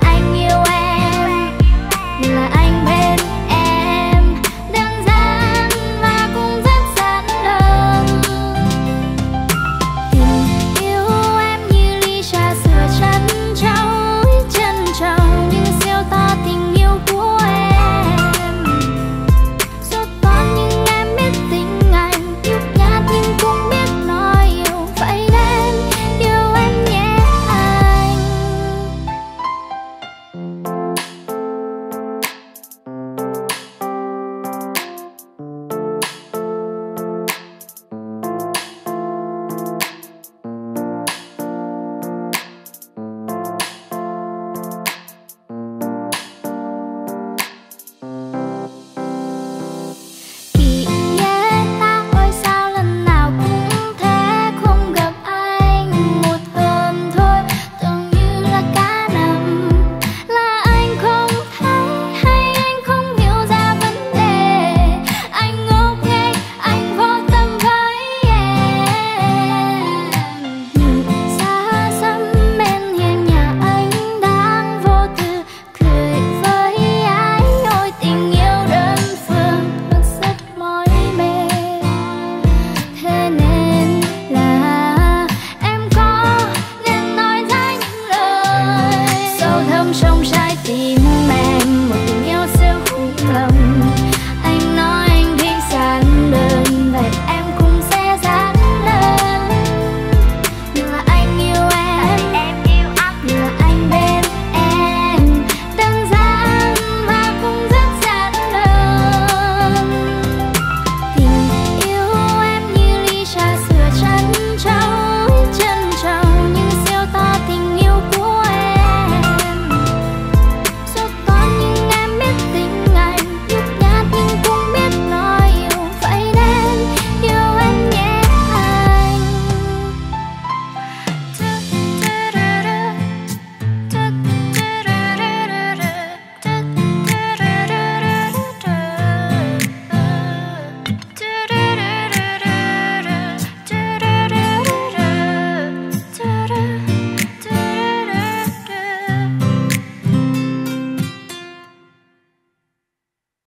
anh yêu